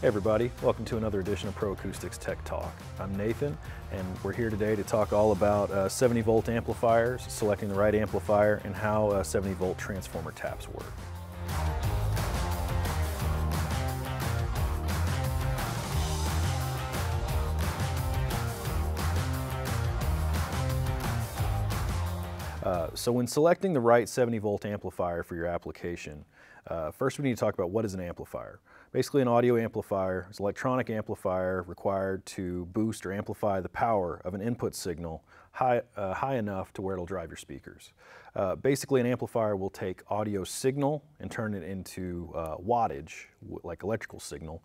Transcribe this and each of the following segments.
Hey everybody, welcome to another edition of Pro Acoustics Tech Talk. I'm Nathan and we're here today to talk all about uh, 70 volt amplifiers, selecting the right amplifier, and how uh, 70 volt transformer taps work. Uh, so when selecting the right 70 volt amplifier for your application, uh, first we need to talk about what is an amplifier. Basically an audio amplifier is an electronic amplifier required to boost or amplify the power of an input signal high, uh, high enough to where it'll drive your speakers. Uh, basically an amplifier will take audio signal and turn it into uh, wattage, like electrical signal,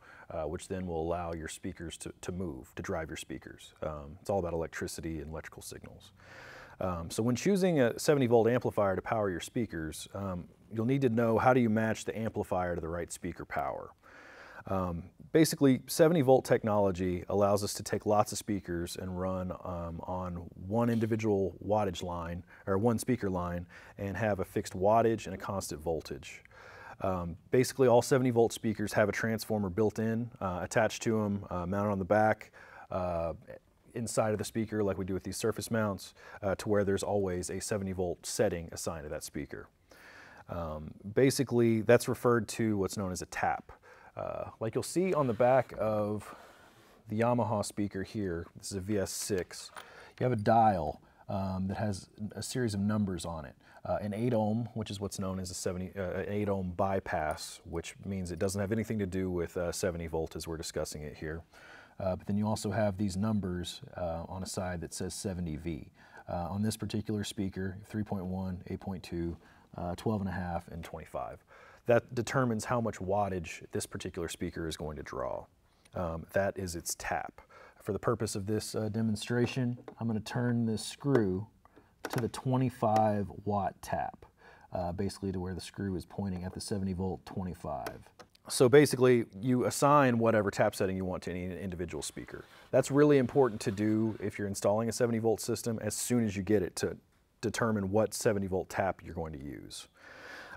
which then will allow your speakers to, to move, to drive your speakers. Um, it's all about electricity and electrical signals. Um, so when choosing a 70 volt amplifier to power your speakers, um, you'll need to know how do you match the amplifier to the right speaker power. Um, basically, 70 volt technology allows us to take lots of speakers and run um, on one individual wattage line or one speaker line and have a fixed wattage and a constant voltage. Um, basically, all 70 volt speakers have a transformer built in, uh, attached to them, uh, mounted on the back, uh, inside of the speaker like we do with these surface mounts, uh, to where there's always a 70 volt setting assigned to that speaker. Um, basically, that's referred to what's known as a tap. Uh, like you'll see on the back of the Yamaha speaker here, this is a VS6, you have a dial um, that has a series of numbers on it. Uh, an 8 ohm, which is what's known as a 70, uh, 8 ohm bypass, which means it doesn't have anything to do with uh, 70 volt as we're discussing it here. Uh, but then you also have these numbers uh, on a side that says 70V. on this particular speaker, 3.1, 8.2, 12.5, and 25 that determines how much wattage this particular speaker is going to draw. Um, that is its tap. For the purpose of this uh, demonstration, I'm going to turn this screw to the 25 watt tap, uh, basically to where the screw is pointing at the 70 volt 25. So basically, you assign whatever tap setting you want to any individual speaker. That's really important to do if you're installing a 70 volt system as soon as you get it to determine what 70 volt tap you're going to use.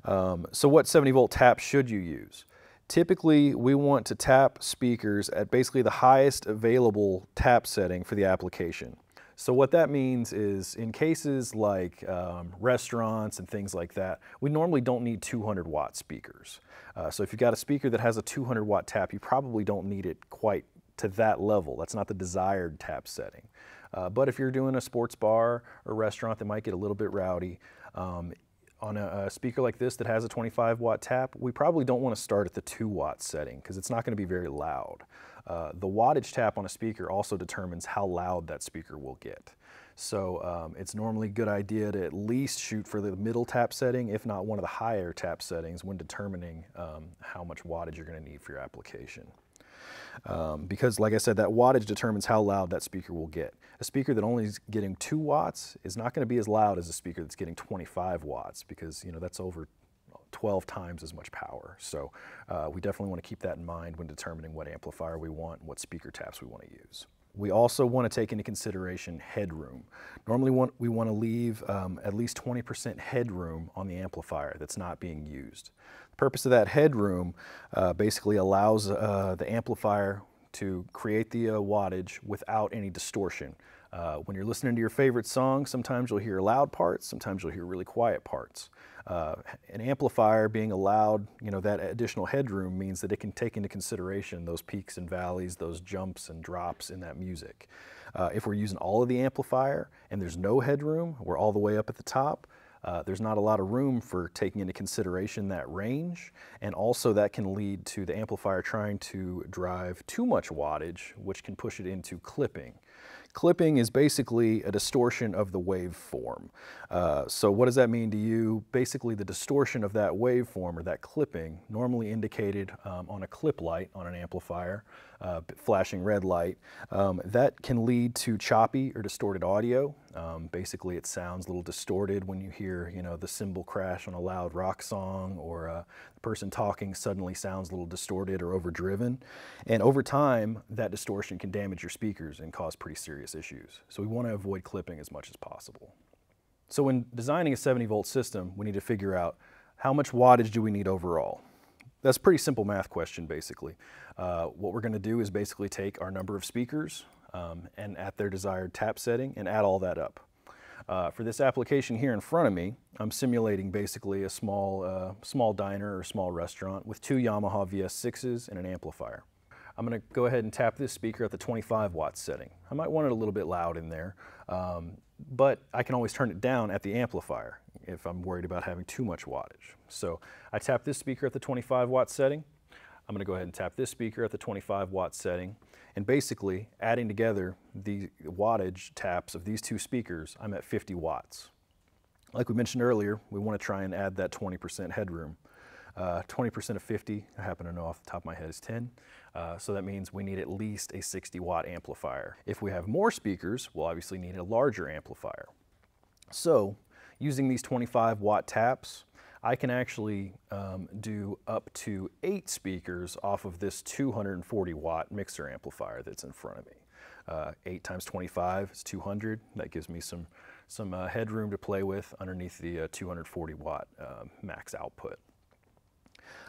Um, so what 70 volt tap should you use? Typically, we want to tap speakers at basically the highest available tap setting for the application. So what that means is in cases like um, restaurants and things like that, we normally don't need 200 watt speakers. Uh, so if you've got a speaker that has a 200 watt tap, you probably don't need it quite to that level. That's not the desired tap setting. Uh, but if you're doing a sports bar or restaurant that might get a little bit rowdy, um, on a, a, speaker like this that has a 25 watt tap, we probably don't want to start at the 2 watt setting because it's not going to be very loud. Uh, the wattage tap on a speaker also determines how loud that speaker will get. So um, it's normally a good idea to at least shoot for the middle tap setting, if not one of the higher tap settings when determining um, how much wattage you're going to need for your application. Um, because like I said, that wattage determines how loud that speaker will get. A speaker that only is getting two watts is not going to be as loud as a speaker that's getting 25 watts because you know that's over 12 times as much power. So uh, we definitely want to keep that in mind when determining what amplifier we want and what speaker taps we want to use. We also want to take into consideration headroom. Normally we want to leave um, at least 20% headroom on the amplifier that's not being used. The purpose of that headroom uh, basically allows uh, the amplifier to create the uh, wattage without any distortion. Uh, when you're listening to your favorite song, sometimes you'll hear loud parts, sometimes you'll hear really quiet parts. Uh, an amplifier being allowed, you know, that additional headroom means that it can take into consideration those peaks and valleys, those jumps and drops in that music. Uh, if we're using all of the amplifier and there's no headroom, we're all the way up at the top, uh, there's not a lot of room for taking into consideration that range, and also that can lead to the amplifier trying to drive too much wattage, which can push it into clipping. Clipping is basically a distortion of the waveform. Uh, so what does that mean to you? Basically the distortion of that waveform or that clipping, normally indicated um, on a clip light on an amplifier, uh, flashing red light, um, that can lead to choppy or distorted audio. Um, basically, it sounds a little distorted when you hear, you know, the cymbal crash on a loud rock song or uh, the person talking suddenly sounds a little distorted or overdriven. And over time, that distortion can damage your speakers and cause pretty serious issues. So we want to avoid clipping as much as possible. So when designing a 70 volt system, we need to figure out how much wattage do we need overall. that's a pretty simple math question, basically. Uh, what we're going to do is basically take our number of speakers um, and at their desired tap setting and add all that up. Uh, for this application here in front of me, I'm simulating basically a small, uh, small diner or small restaurant with two Yamaha VS6s and an amplifier. I'm going to go ahead and tap this speaker at the 25 watt setting. I might want it a little bit loud in there, um, but I can always turn it down at the amplifier if I'm worried about having too much wattage. So I tap this speaker at the 25 watt setting. I'm going to go ahead and tap this speaker at the 25 watt setting. And basically, adding together the wattage taps of these two speakers, I'm at 50 watts. Like we mentioned earlier, we want to try and add that 20% headroom. 20% uh, of 50, I happen to know off the top of my head, is 10. Uh, so that means we need at least a 60 watt amplifier. If we have more speakers, we'll obviously need a larger amplifier. So using these 25 watt taps, I can actually um, do up to eight speakers off of this 240 watt mixer amplifier that's in front of me. Uh, 8 times 25 is 200. That gives me some, some uh, headroom to play with underneath the uh, 240 watt uh, max output.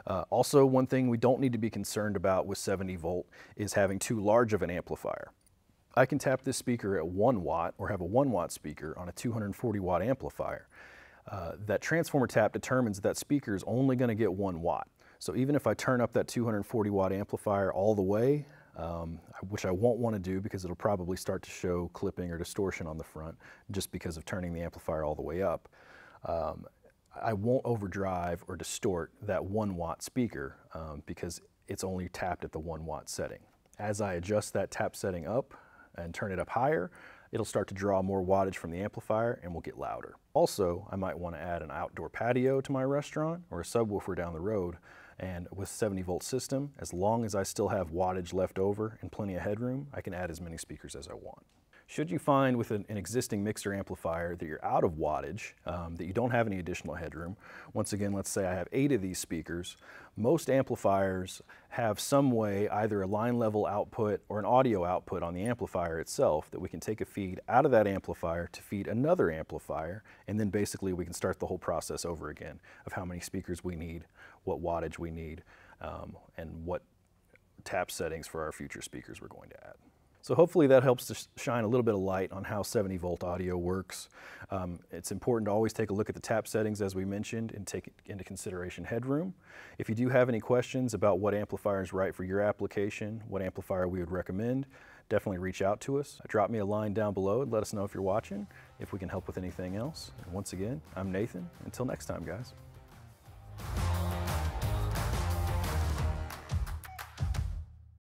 Uh, also, one thing we don't need to be concerned about with 70 volt is having too large of an amplifier. I can tap this speaker at 1 watt or have a 1 watt speaker on a 240 watt amplifier. Uh, that transformer tap determines that speaker is only going to get 1 watt. So even if I turn up that 240 watt amplifier all the way, um, which I won't want to do because it'll probably start to show clipping or distortion on the front just because of turning the amplifier all the way up. Um, I won't overdrive or distort that one watt speaker um, because it's only tapped at the one watt setting. As I adjust that tap setting up and turn it up higher, it'll start to draw more wattage from the amplifier and will get louder. Also, I might want to add an outdoor patio to my restaurant or a subwoofer down the road and with 70 volt system, as long as I still have wattage left over and plenty of headroom, I can add as many speakers as I want. Should you find with an, an, existing mixer amplifier that you're out of wattage, um, that you don't have any additional headroom, once again, let's say I have eight of these speakers, most amplifiers have some way, either a line level output or an audio output on the amplifier itself that we can take a feed out of that amplifier to feed another amplifier, and then basically we can start the whole process over again of how many speakers we need, what wattage we need, um, and what tap settings for our future speakers we're going to add. So hopefully that helps to shine a little bit of light on how 70 volt audio works. Um, it's important to always take a look at the tap settings as we mentioned and take into consideration headroom. If you do have any questions about what amplifier is right for your application, what amplifier we would recommend, definitely reach out to us. Drop me a line down below and let us know if you're watching, if we can help with anything else. And once again, I'm Nathan. Until next time, guys.